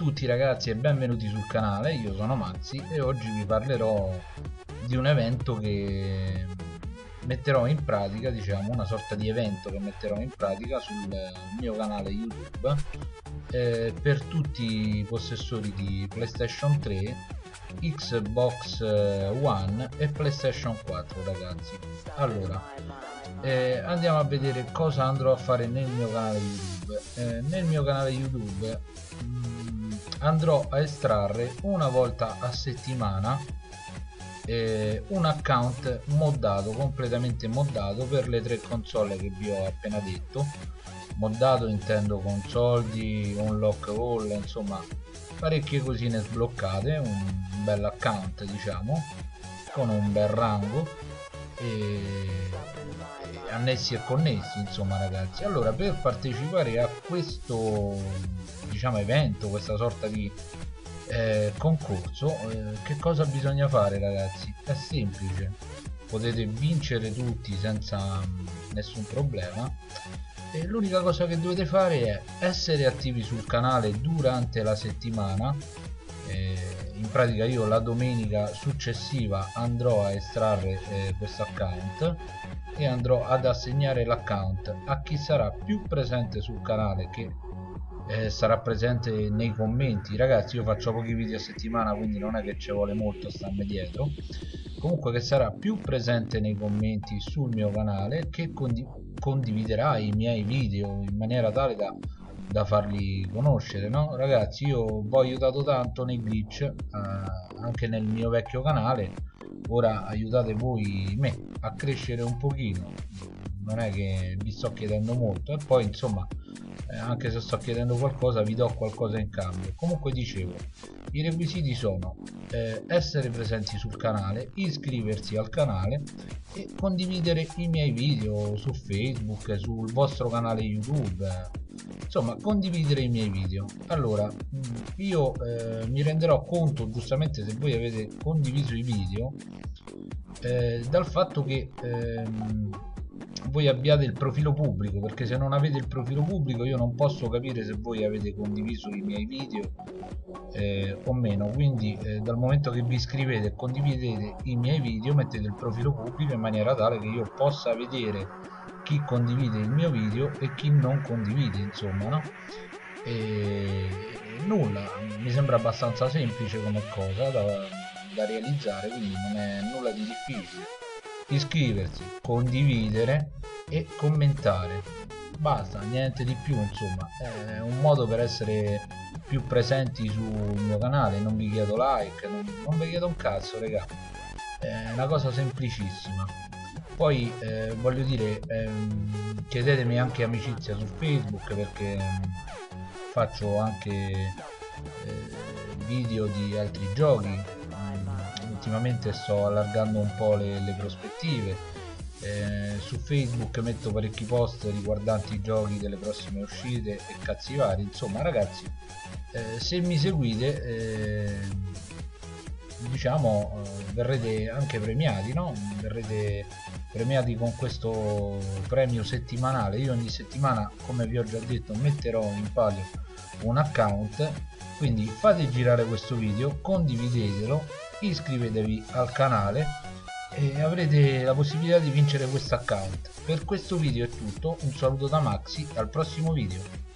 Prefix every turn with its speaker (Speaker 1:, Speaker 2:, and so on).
Speaker 1: tutti ragazzi e benvenuti sul canale, io sono Maxi e oggi vi parlerò di un evento che metterò in pratica, diciamo una sorta di evento che metterò in pratica sul mio canale YouTube eh, per tutti i possessori di PlayStation 3, Xbox One e PlayStation 4 ragazzi. Allora, eh, andiamo a vedere cosa andrò a fare nel mio canale YouTube. Eh, nel mio canale YouTube andrò a estrarre una volta a settimana eh, un account moddato completamente moddato per le tre console che vi ho appena detto. Moddato intendo con soldi unlock all insomma parecchie cosine sbloccate un bel account diciamo con un bel rango e annessi e connessi insomma ragazzi. Allora per partecipare a questo diciamo evento questa sorta di eh, concorso eh, che cosa bisogna fare ragazzi? È semplice. Potete vincere tutti senza mh, nessun problema. E l'unica cosa che dovete fare è essere attivi sul canale durante la settimana. Eh, in pratica io la domenica successiva andrò a estrarre eh, questo account e andrò ad assegnare l'account a chi sarà più presente sul canale che eh, sarà presente nei commenti. Ragazzi io faccio pochi video a settimana quindi non è che ci vuole molto starmi dietro. Comunque che sarà più presente nei commenti sul mio canale che condi condividerà i miei video in maniera tale da, da farli conoscere no? Ragazzi io vi ho aiutato tanto nei glitch eh, anche nel mio vecchio canale. Ora aiutate voi me a crescere un pochino. Non è che vi sto chiedendo molto. E poi insomma eh, anche se sto chiedendo qualcosa vi do qualcosa in cambio. Comunque dicevo i requisiti sono eh, essere presenti sul canale iscriversi al canale e condividere i miei video su facebook sul vostro canale youtube. Insomma condividere i miei video. Allora mm, io eh, mi renderò conto giustamente se voi avete condiviso i video eh, dal fatto che ehm, voi abbiate il profilo pubblico perché se non avete il profilo pubblico io non posso capire se voi avete condiviso i miei video eh, o meno quindi eh, dal momento che vi iscrivete e condividete i miei video mettete il profilo pubblico in maniera tale che io possa vedere chi condivide il mio video e chi non condivide insomma no? e nulla mi sembra abbastanza semplice come cosa da, da realizzare quindi non è nulla di difficile iscriversi, condividere e commentare. Basta, niente di più insomma. È un modo per essere più presenti sul mio canale. Non vi chiedo like, non, non vi chiedo un cazzo raga. È una cosa semplicissima. Poi eh, voglio dire ehm, chiedetemi anche amicizia su facebook perché ehm, faccio anche eh, video di altri giochi ultimamente sto allargando un po' le, le prospettive. Eh, su facebook metto parecchi post riguardanti i giochi delle prossime uscite e cazzi vari. Insomma ragazzi eh, se mi seguite eh, diciamo eh, verrete anche premiati no? verrete premiati con questo premio settimanale. Io ogni settimana come vi ho già detto metterò in palio un account quindi fate girare questo video condividetelo iscrivetevi al canale e avrete la possibilità di vincere questo account. Per questo video è tutto un saluto da Maxi al prossimo video